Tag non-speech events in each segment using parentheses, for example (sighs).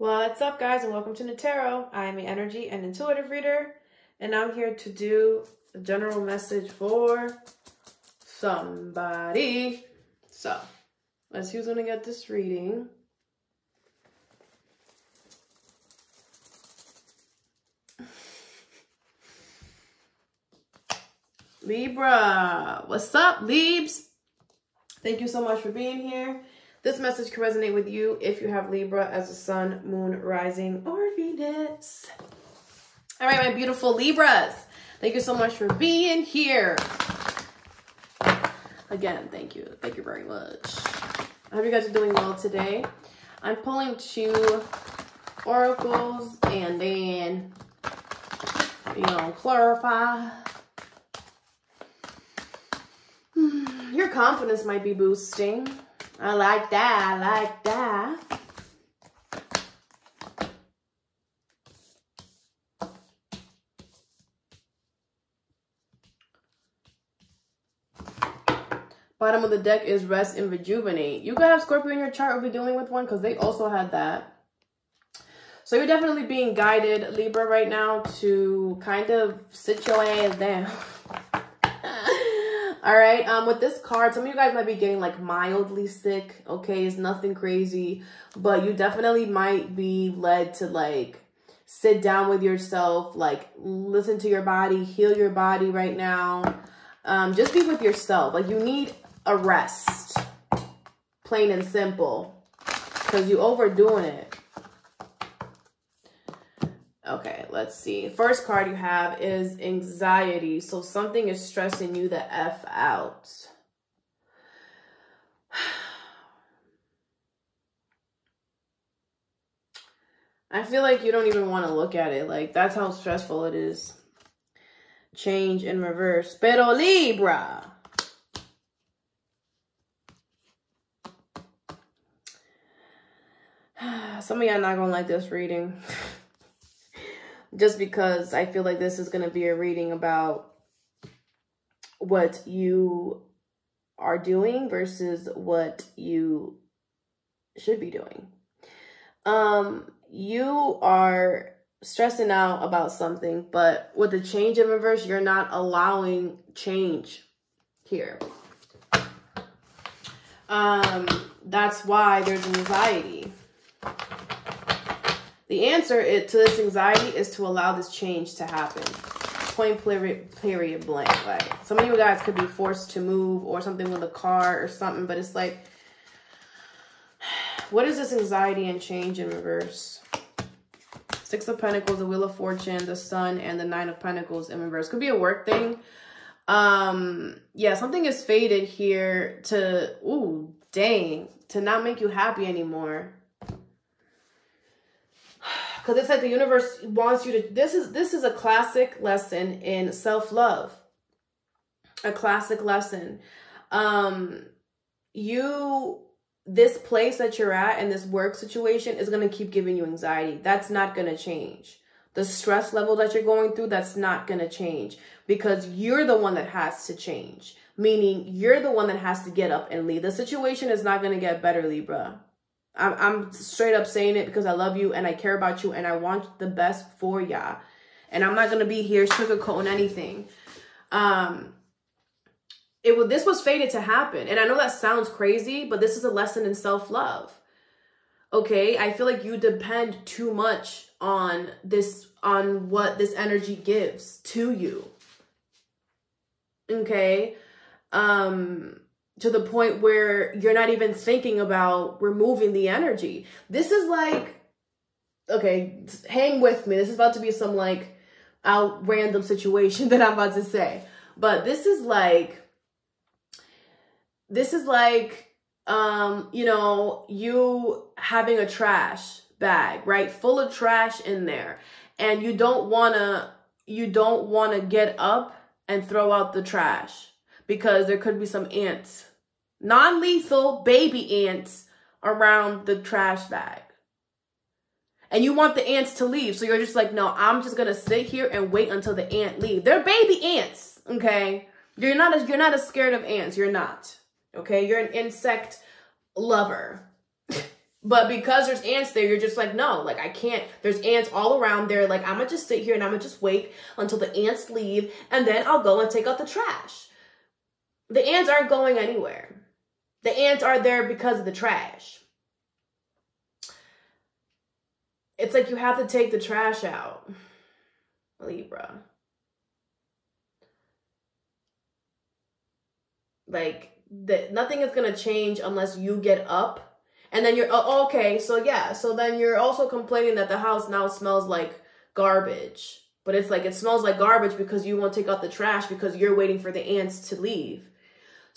What's up, guys, and welcome to Nutarot. I am an energy and intuitive reader, and I'm here to do a general message for somebody. So, let's see who's gonna get this reading. (laughs) Libra, what's up, Libs? Thank you so much for being here. This message can resonate with you if you have Libra as a sun, moon, rising, or Venus. All right, my beautiful Libras. Thank you so much for being here. Again, thank you. Thank you very much. I hope you guys are doing well today. I'm pulling two oracles and then, you know, clarify. (sighs) Your confidence might be boosting. I like that. I like that. Bottom of the deck is rest and rejuvenate. You could have Scorpio in your chart or be dealing with one because they also had that. So you're definitely being guided, Libra, right now to kind of sit your ass down. (laughs) All right. Um, with this card, some of you guys might be getting like mildly sick. Okay, it's nothing crazy, but you definitely might be led to like sit down with yourself, like listen to your body, heal your body right now. Um, just be with yourself. Like you need a rest, plain and simple, because you overdoing it. Okay, let's see. First card you have is anxiety. So something is stressing you the F out. (sighs) I feel like you don't even want to look at it. Like, that's how stressful it is. Change in reverse. Pero Libra. (sighs) Some of y'all not going to like this reading. (laughs) just because I feel like this is going to be a reading about what you are doing versus what you should be doing. Um, you are stressing out about something, but with the change in reverse, you're not allowing change here. Um, that's why there's anxiety. The answer to this anxiety is to allow this change to happen. Point period, period blank. Like some of you guys could be forced to move or something with a car or something, but it's like, (sighs) what is this anxiety and change in reverse? Six of Pentacles, the Wheel of Fortune, the Sun, and the Nine of Pentacles in reverse. Could be a work thing. Um, yeah, something is faded here to, ooh, dang, to not make you happy anymore because it's like the universe wants you to this is this is a classic lesson in self-love. A classic lesson. Um you this place that you're at and this work situation is going to keep giving you anxiety. That's not going to change. The stress level that you're going through that's not going to change because you're the one that has to change. Meaning you're the one that has to get up and leave. The situation is not going to get better libra I'm, I'm straight up saying it because I love you and I care about you and I want the best for y'all. And I'm not going to be here sugarcoating anything. Um, it was this was fated to happen. And I know that sounds crazy, but this is a lesson in self-love. Okay? I feel like you depend too much on this on what this energy gives to you. Okay? Um to the point where you're not even thinking about removing the energy. This is like, okay, hang with me. This is about to be some like out random situation (laughs) that I'm about to say. But this is like, this is like, um, you know, you having a trash bag, right? Full of trash in there. And you don't wanna, you don't wanna get up and throw out the trash because there could be some ants non lethal baby ants around the trash bag. And you want the ants to leave. So you're just like, no, I'm just gonna sit here and wait until the ant leave. They're baby ants, okay? You're not as you're not as scared of ants. You're not. Okay, you're an insect lover. (laughs) But because there's ants there, you're just like, no, like I can't. There's ants all around there. Like I'm gonna just sit here and I'm gonna just wait until the ants leave and then I'll go and take out the trash. The ants aren't going anywhere. The ants are there because of the trash. It's like you have to take the trash out, Libra. Like that nothing is to change unless you get up and then you're oh, okay so yeah so then you're also complaining that the house now smells like garbage but it's like it smells like garbage because you won't take out the trash because you're waiting for the ants to leave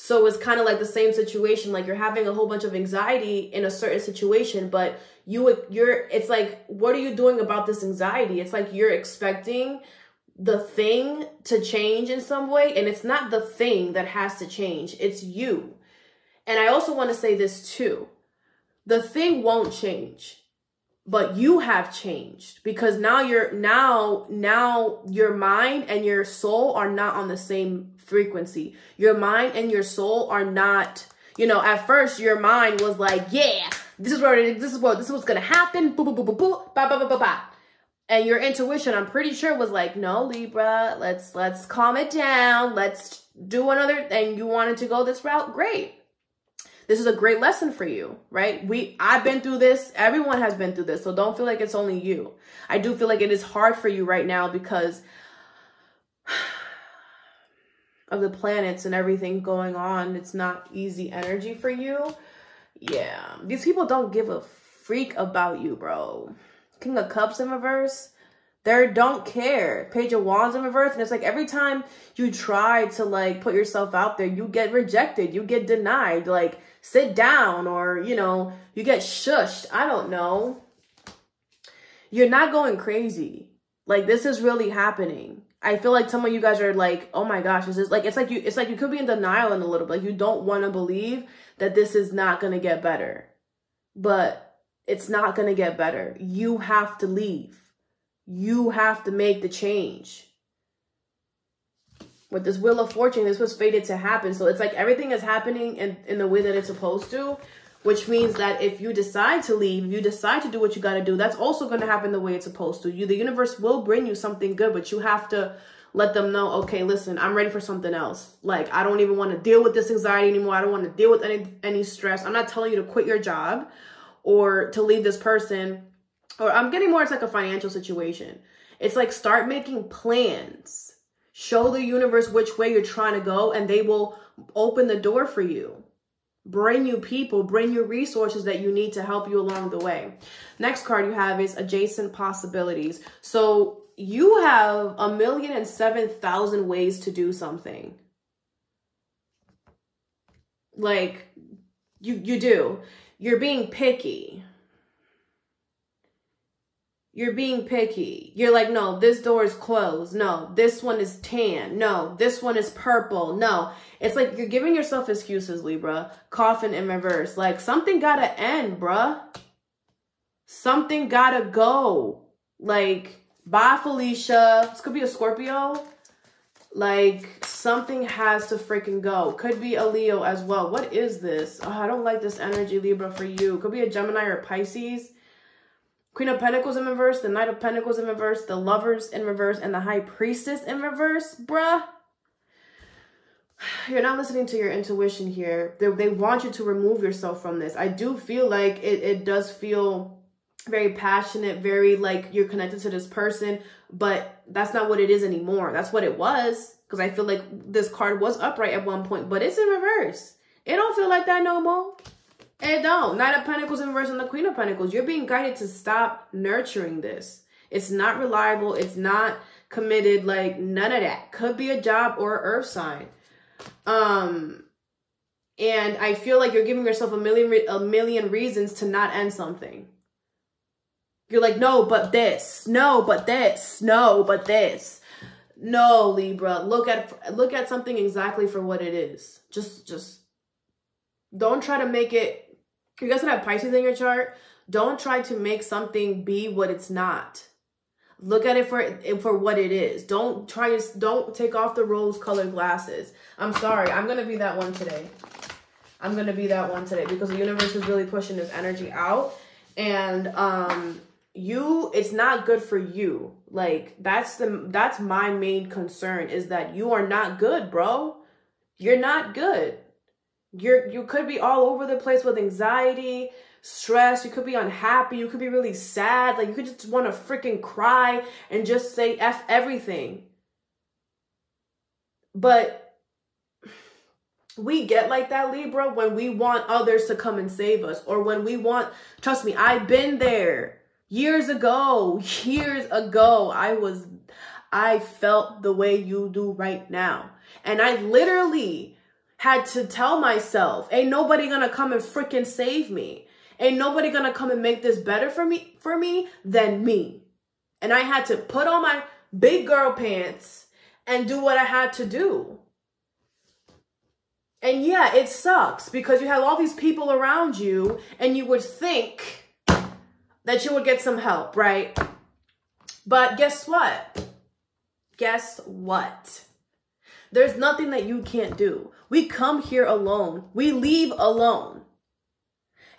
so it's kind of like the same situation like you're having a whole bunch of anxiety in a certain situation but you you're it's like what are you doing about this anxiety? It's like you're expecting the thing to change in some way and it's not the thing that has to change it's you. And i also want to say this too. The thing won't change but you have changed because now you're now now your mind and your soul are not on the same frequency. Your mind and your soul are not you know at first your mind was like yeah this is where this is what this is what's gonna happen. Boo boo boo boo boo ba ba ba ba ba. And your intuition i'm pretty sure was like no libra let's let's calm it down. Let's do another and you wanted to go this route? Great this is a great lesson for you right we i've been through this everyone has been through this so don't feel like it's only you i do feel like it is hard for you right now because (sighs) of the planets and everything going on it's not easy energy for you yeah these people don't give a freak about you bro King of Cups in reverse. They don't care. Page of Wands in reverse. And it's like every time you try to like put yourself out there, you get rejected. You get denied. Like sit down or, you know, you get shushed. I don't know. You're not going crazy. Like this is really happening. I feel like some of you guys are like, oh my gosh, is like it's like you it's like you could be in denial in a little bit. Like you don't want to believe that this is not gonna get better. But it's not to get better. You have to leave. You have to make the change. With this Wheel of Fortune, this was fated to happen. So it's like everything is happening in, in the way that it's supposed to, which means that if you decide to leave, you decide to do what you got to do, that's also going to happen the way it's supposed to. You, the universe will bring you something good, but you have to let them know, okay, listen, I'm ready for something else. Like, I don't even want to deal with this anxiety anymore. I don't want to deal with any, any stress. I'm not telling you to quit your job or to leave this person or I'm getting more it's like a financial situation. It's like start making plans. Show the universe which way you're trying to go and they will open the door for you. Bring you people, bring you resources that you need to help you along the way. Next card you have is adjacent possibilities. So you have a million and seven thousand ways to do something. Like you you do you're being picky. You're being picky. You're like, no, this door is closed. No, this one is tan. No, this one is purple. No, it's like you're giving yourself excuses, Libra. Coffin in reverse. Like something gotta end, bruh. Something gotta go. Like, bye, Felicia. This could be a Scorpio. Like something has to freaking go. Could be a Leo as well. What is this? Oh, I don't like this energy, Libra, for you. Could be a Gemini or Pisces. Queen of Pentacles in reverse, the Knight of Pentacles in reverse, the Lovers in reverse, and the High Priestess in reverse, bruh. (sighs) You're not listening to your intuition here. They, they want you to remove yourself from this. I do feel like it, it does feel very passionate, very like you're connected to this person, but that's not what it is anymore. That's what it was because I feel like this card was upright at one point, but it's in reverse. It don't feel like that no more. It don't. Knight of Pentacles in reverse and the Queen of Pentacles. You're being guided to stop nurturing this. It's not reliable. It's not committed. Like none of that. Could be a job or earth sign. Um, and I feel like you're giving yourself a million a million reasons to not end something. You're like, no, but this. No, but this. No, but this. No, Libra. Look at look at something exactly for what it is. Just just don't try to make it you guys have Pisces in your chart. Don't try to make something be what it's not. Look at it for for what it is. Don't try to don't take off the rose colored glasses. I'm sorry. I'm going to be that one today. I'm gonna be that one today because the universe is really pushing this energy out, and um, you, it's not good for you. Like that's the that's my main concern is that you are not good, bro. You're not good. You're you could be all over the place with anxiety, stress, you could be unhappy, you could be really sad, like you could just want to freaking cry and just say F everything. But we get like that Libra when we want others to come and save us or when we want trust me, I've been there years ago, (laughs) years ago. I was I felt the way you do right now. And I literally had to tell myself, ain't nobody gonna come and freaking save me. Ain't nobody gonna come and make this better for me for me than me. And I had to put on my big girl pants and do what I had to do. And yeah, it sucks because you have all these people around you and you would think that you would get some help, right? But guess what? Guess what? There's nothing that you can't do. We come here alone. We leave alone.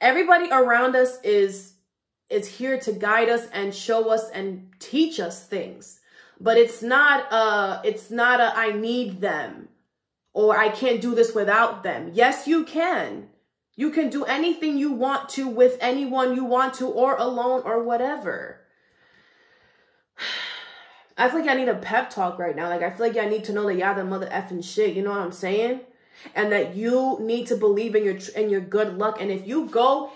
Everybody around us is is here to guide us and show us and teach us things. But it's not a it's not a I need them or I can't do this without them. Yes, you can. You can do anything you want to with anyone you want to or alone or whatever. I feel like I need a pep talk right now. Like I feel like I need to know that y'all the mother effing shit. You know what I'm saying? And that you need to believe in your in your good luck. And if you go,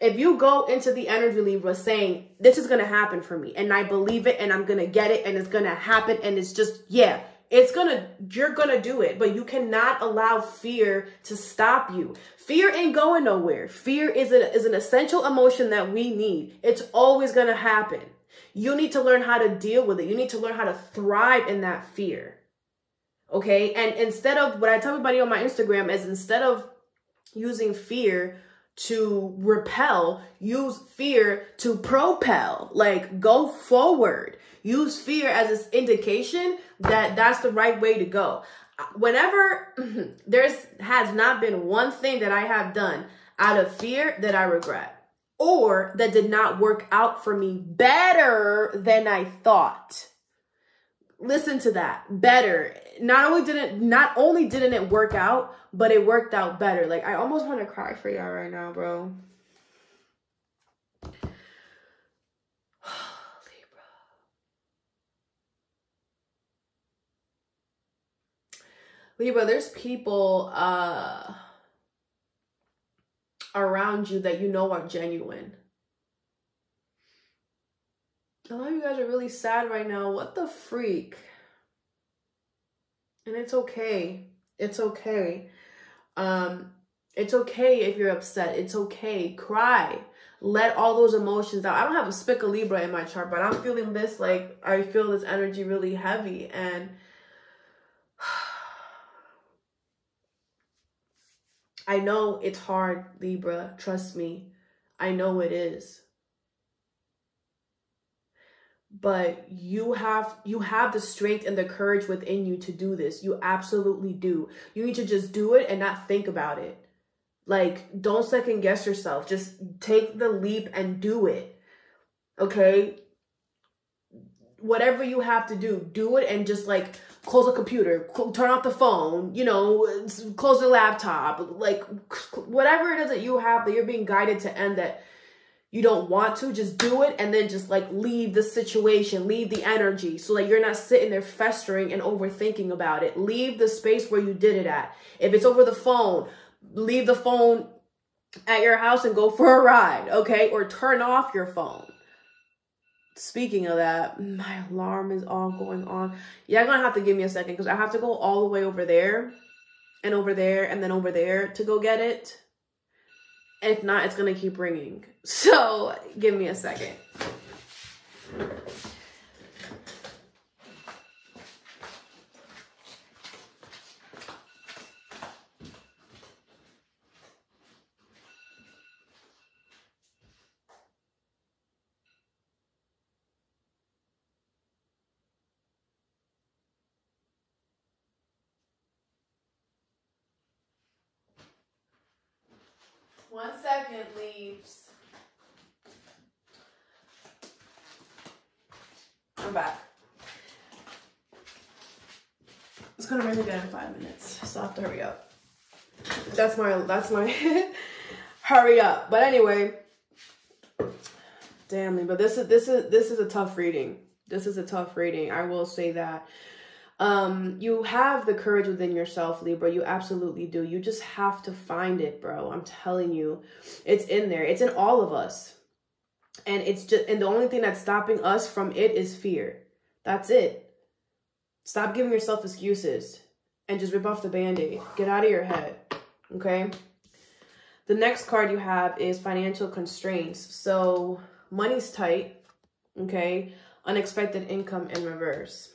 if you go into the energy Libra saying this is gonna happen for me, and I believe it, and I'm gonna get it, and it's gonna happen, and it's just yeah, it's gonna you're gonna do it. But you cannot allow fear to stop you. Fear ain't going nowhere. Fear is a, is an essential emotion that we need. It's always gonna happen. You need to learn how to deal with it. You need to learn how to thrive in that fear. Okay. And instead of what I tell everybody on my Instagram is instead of using fear to repel, use fear to propel, like go forward. Use fear as this indication that that's the right way to go. Whenever (clears throat) there's has not been one thing that I have done out of fear that I regret or that did not work out for me better than I thought. Listen to that. Better. Not only didn't not only didn't it work out, but it worked out better. Like I almost want to cry for y'all right now, bro. (sighs) Libra, there's people uh around you that you know are genuine. A lot of you guys are really sad right now. What the freak? And it's okay. It's okay. Um, it's okay if you're upset. It's okay. Cry. Let all those emotions out. I don't have a spick of Libra in my chart, but I'm feeling this like I feel this energy really heavy and I know it's hard, Libra. Trust me. I know it is. But you have you have the strength and the courage within you to do this. You absolutely do. You need to just do it and not think about it. Like don't second guess yourself. Just take the leap and do it. Okay? Whatever you have to do, do it and just like close the computer, cl- turn off the phone, you know, close the laptop, like whatever it is that you have that you're being guided to end that you don't want to, just do it and then just like leave the situation, leave the energy so that you're not sitting there festering and overthinking about it. Leave the space where you did it at. If it's over the phone, leave the phone at your house and go for a ride, okay? Or turn off your phone speaking of that, my alarm is all going on. Yeah, I'm gonna have to give me a second because I have to go all the way over there and over there and then over there to go get it. If not, it's gonna keep ringing. (laughs) So give me a second. Leaves. I'm back. It's gonna rain again in five minutes, so I have to hurry up. That's my that's my (laughs) hurry up. But anyway, damn me. but this is this is this is a tough reading. This is a tough reading. I will say that. Um, you have the courage within yourself, Libra. You absolutely do. You just have to find it, bro. I'm telling you. It's in there. It's in all of us. And it's just and the only thing that's stopping us from it is fear. That's it. Stop giving yourself excuses and just rip off the band-aid. Get out of your head. Okay? The next card you have is financial constraints. So money's tight. Okay? Unexpected income in reverse.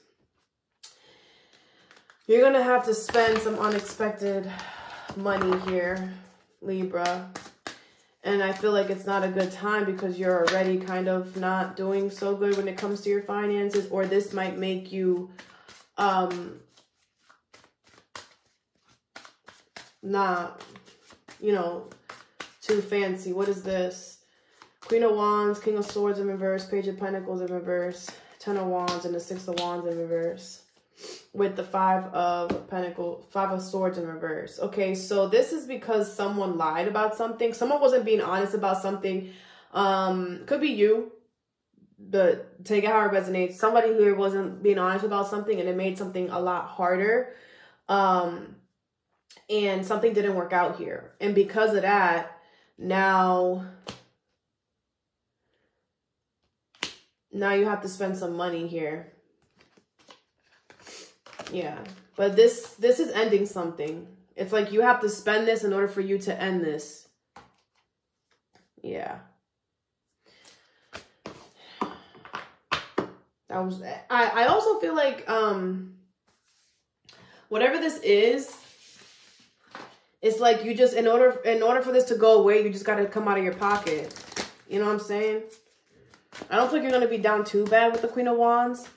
You're going to have to spend some unexpected money here, Libra. And I feel like it's not a good time because you're already kind of not doing so good when it comes to your finances. Or this might make you um, not, you know, too fancy. What is this? Queen of Wands, King of Swords in reverse, Page of Pentacles in reverse, Ten of Wands, and the Six of Wands in reverse with the five of pentacle five of swords in reverse. Okay so this is because someone lied about something. Someone wasn't being honest about something. Um could be you but take it how it resonates. Somebody here wasn't being honest about something and it made something a lot harder. Um and something didn't work out here. And because of that now now you have to spend some money here yeah. But this this is ending something. It's like you have to spend this in order for you to end this. Yeah. (sighs) That was I I also feel like um whatever this is it's like you just in order in order for this to go away, you just got to come out of your pocket. You know what I'm saying? I don't think you're going to be down too bad with the Queen of Wands.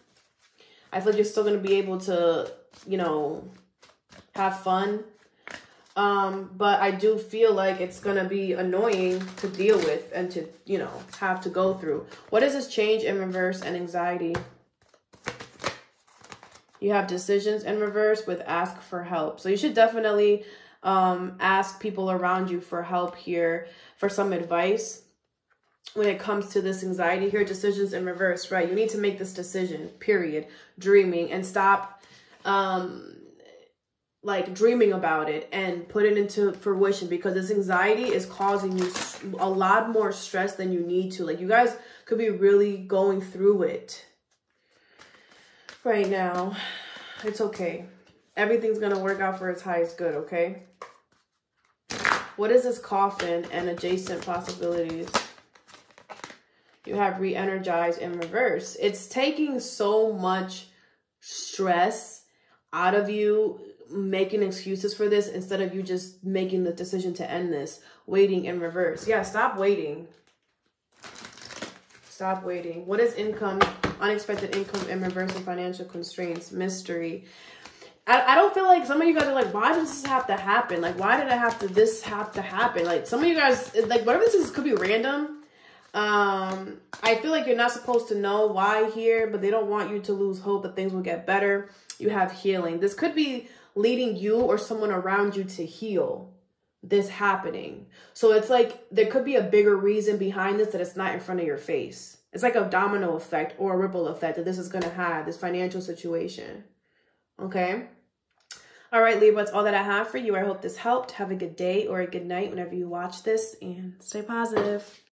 I feel like you're still to be able to, you know, have fun. Um, but I do feel like it's to be annoying to deal with and to, you know, have to go through. What is this change in reverse and anxiety? You have decisions in reverse with ask for help. So you should definitely um, ask people around you for help here, for some advice when it comes to this anxiety here, decisions in reverse, right? You need to make this decision, period. Dreaming and stop um like dreaming about it and put it into fruition because this anxiety is causing you a lot more stress than you need to. Like you guys could be really going through it right now. It's okay. Everything's going to work out for its highest good, okay? What is this coffin and adjacent possibilities? You have re-energize in reverse. It's taking so much stress out of you making excuses for this instead of you just making the decision to end this. Waiting in reverse. Yeah, stop waiting. Stop waiting. What is income? Unexpected income in reverse and financial constraints. Mystery. I, I don't feel like some of you guys are like, why does this have to happen? Like, why did I have to this have to happen? Like, some of you guys, like, whatever this is could be random um, I feel like you're not supposed to know why here, but they don't want you to lose hope that things will get better. You have healing. This could be leading you or someone around you to heal this happening. So it's like there could be a bigger reason behind this that it's not in front of your face. It's like a domino effect or a ripple effect that this is going to have, this financial situation. Okay? All right, Libra, that's all that I have for you. I hope this helped. Have a good day or a good night whenever you watch this and stay positive.